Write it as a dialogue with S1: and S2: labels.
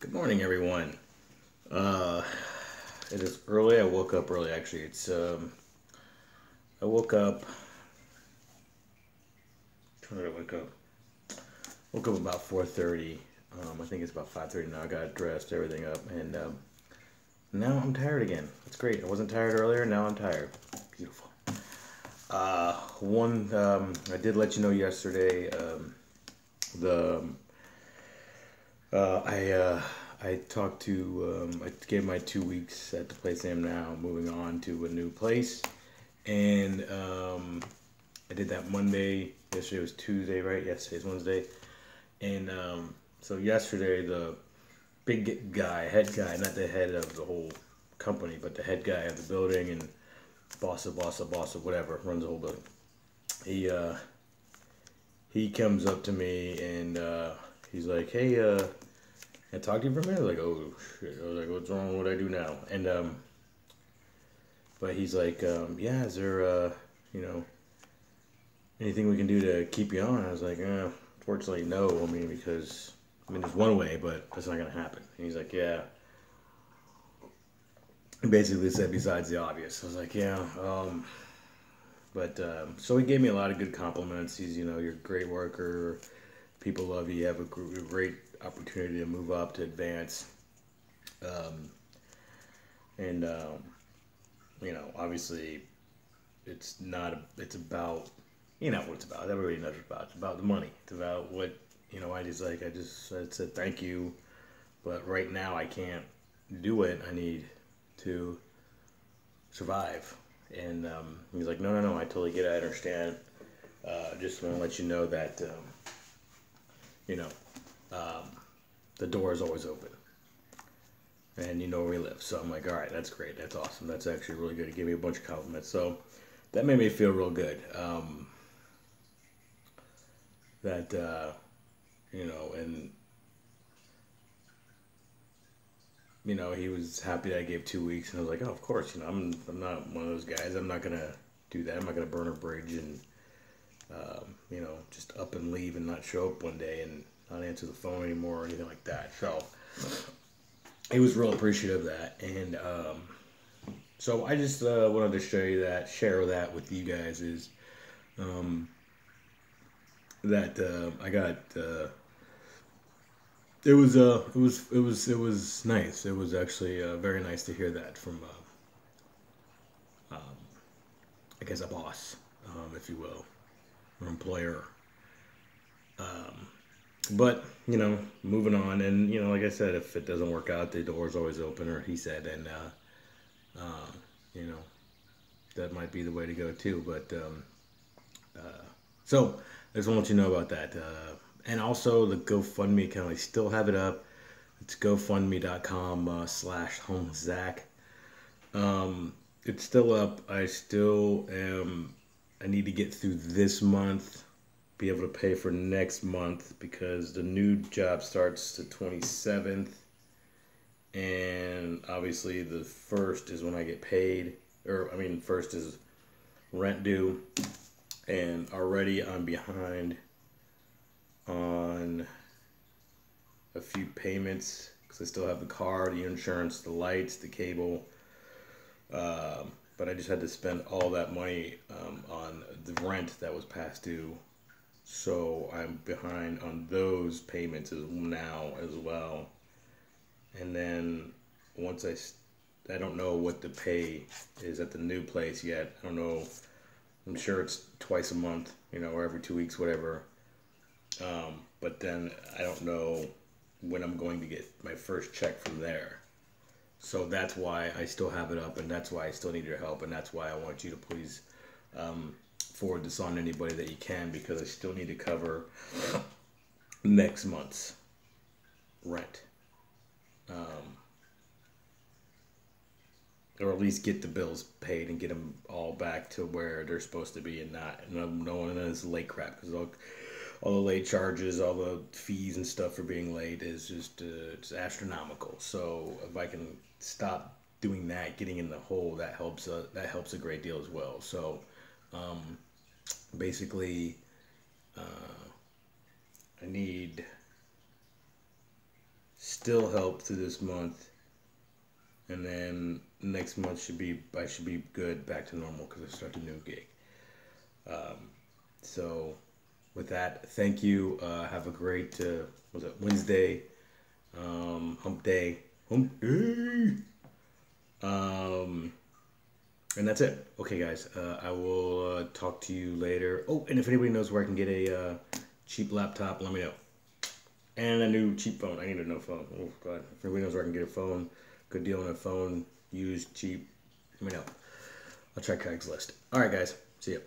S1: Good morning, everyone. Uh, it is early. I woke up early. Actually, it's um, I woke up. When did I wake up? Woke up about four thirty. Um, I think it's about five thirty now. I got dressed, everything up, and um, now I'm tired again. That's great. I wasn't tired earlier. Now I'm tired. Beautiful. Uh, one, um, I did let you know yesterday. Um, the uh, I uh, I talked to um, I gave my two weeks at the place I am now, moving on to a new place, and um, I did that Monday. Yesterday was Tuesday, right? Yesterday's Wednesday, and um, so yesterday the big guy, head guy, not the head of the whole company, but the head guy of the building and boss of boss of boss of whatever runs the whole building. He uh, he comes up to me and uh, he's like, "Hey, uh, I talked to you for a minute." I was like, "Oh shit!" I was like, "What's wrong? What do I do now?" And um, but he's like, um, "Yeah, is there uh, you know, anything we can do to keep you on?" I was like, eh, "Fortunately, no. I mean, because I mean, there's one way, but that's not gonna happen." And he's like, "Yeah." He basically said, "Besides the obvious," I was like, "Yeah." Um, but um, so he gave me a lot of good compliments. He's, you know, you're a great worker. People love you. You have a great opportunity to move up, to advance. Um, and, um, you know, obviously, it's not, a, it's about, you know what it's about. Everybody knows what it's about. It's about the money. It's about what, you know, I just like, I just I said thank you. But right now, I can't do it. I need to survive and um, he's like, no, no, no, I totally get it. I understand. Uh, just want to let you know that, um, you know, um, the door is always open. And you know where we live. So I'm like, all right, that's great. That's awesome. That's actually really good. He gave me a bunch of compliments. So that made me feel real good. Um, that, uh, you know, and you know, he was happy that I gave two weeks, and I was like, oh, of course, you know, I'm I'm not one of those guys. I'm not gonna do that. I'm not gonna burn a bridge and, um, you know, just up and leave and not show up one day and not answer the phone anymore or anything like that. So he was real appreciative of that, and um, so I just uh, wanted to show you that, share that with you guys is um, that uh, I got. Uh, it was uh it was it was it was nice. It was actually uh, very nice to hear that from uh, um, I guess a boss, um, if you will, or employer. Um, but you know, moving on, and you know, like I said, if it doesn't work out, the door's always open, or he said, and uh, uh, you know, that might be the way to go too. But um, uh, so I just want to you know about that. Uh, and also the GoFundMe account. I still have it up. It's GoFundMe.com uh, slash home Zach. Um, it's still up. I still am. I need to get through this month, be able to pay for next month because the new job starts the 27th. And obviously, the first is when I get paid, or I mean, first is rent due, and already I'm behind on a few payments because I still have the car, the insurance, the lights, the cable. Um, but I just had to spend all that money um, on the rent that was past due. So I'm behind on those payments now as well. And then once I, I don't know what the pay is at the new place yet. I don't know. I'm sure it's twice a month, you know, or every two weeks, whatever. Um, but then I don't know when I'm going to get my first check from there. So that's why I still have it up, and that's why I still need your help, and that's why I want you to please um, forward this on to anybody that you can because I still need to cover next month's rent. Um, or at least get the bills paid and get them all back to where they're supposed to be and not no, no one is late crap because all the late charges, all the fees and stuff for being late is just uh, it's astronomical. So if I can stop doing that, getting in the hole, that helps. Uh, that helps a great deal as well. So um, basically, uh, I need still help through this month, and then next month should be I should be good back to normal because I start a new gig. Um, so, with that, thank you. Uh, have a great uh, was it Wednesday, um, Hump Day, Hump Day. Um, and that's it. Okay, guys. Uh, I will uh, talk to you later. Oh, and if anybody knows where I can get a uh, cheap laptop, let me know. And a new cheap phone. I need a new phone. Oh God! If anybody knows where I can get a phone, good deal on a phone, used, cheap, let me know. I'll try Craigslist. All right, guys. See ya.